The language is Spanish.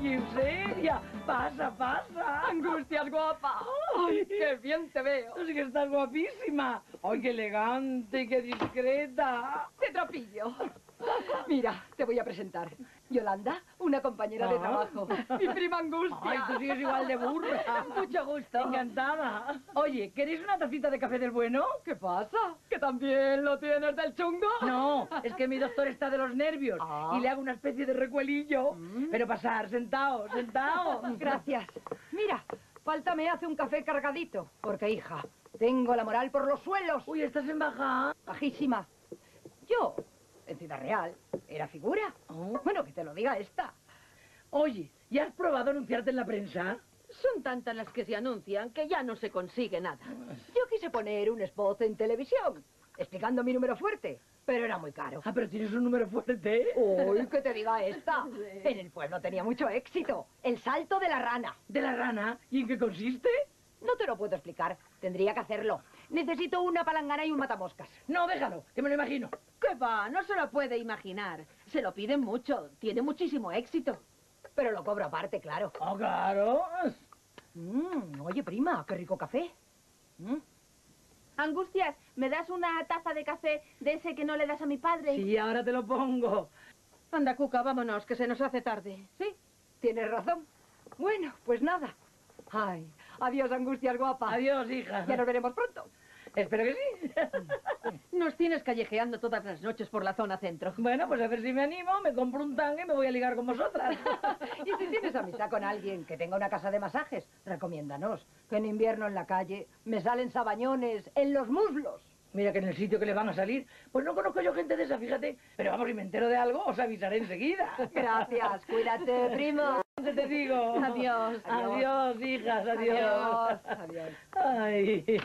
Y Eusebia, pasa, pasa. Angustias guapa. Ay, qué bien te veo. Sí que estás guapísima. Ay, qué elegante, qué discreta. Te tropillo. Mira, te voy a presentar. Yolanda, una compañera de Ah. trabajo. Mi prima Angustia. Ay, tú sigues igual de burra. Mucho gusto. Encantada. Oye, ¿queréis una tacita de café del bueno? ¿Qué pasa? ¿Que también lo tienes del chungo? No, es que mi doctor está de los nervios Ah. y le hago una especie de recuelillo. Pero pasar, sentado, sentado. Gracias. Mira, falta me hace un café cargadito. Porque, hija, tengo la moral por los suelos. Uy, ¿estás en baja? Bajísima. Yo, en Ciudad Real, era figura. Oh. Bueno, que te lo diga esta. Oye, ¿ya has probado anunciarte en la prensa? Son tantas las que se anuncian que ya no se consigue nada. Yo quise poner un spot en televisión, explicando mi número fuerte, pero era muy caro. Ah, pero tienes un número fuerte. Uy, que te diga esta. En el pueblo tenía mucho éxito. El salto de la rana. ¿De la rana? ¿Y en qué consiste? No te lo puedo explicar. Tendría que hacerlo. Necesito una palangana y un matamoscas. No, déjalo, que me lo imagino. ¿Qué va? No se lo puede imaginar. Se lo piden mucho. Tiene muchísimo éxito. Pero lo cobro aparte, claro. Oh, claro. Mm, oye, prima, qué rico café. Mm. Angustias, ¿me das una taza de café de ese que no le das a mi padre? Sí, ahora te lo pongo. Anda, Cuca, vámonos, que se nos hace tarde. Sí, tienes razón. Bueno, pues nada. Ay, adiós, angustias guapa. Adiós, hija. Ya nos veremos pronto. Espero que sí. Nos tienes callejeando todas las noches por la zona centro. bueno, pues a ver si me animo, me compro un tanga y me voy a ligar con vosotras. Y si tienes amistad con alguien que tenga una casa de masajes, recomiéndanos. Que en invierno en la calle me salen sabañones en los muslos. Mira que en el sitio que le van a salir, pues no conozco yo gente de esa, fíjate. Pero vamos, si me entero de algo, os avisaré enseguida. Gracias, cuídate, primo. ¿Dónde te digo? Adiós. Adiós, hijas, adiós. Adiós. Adiós. Ay.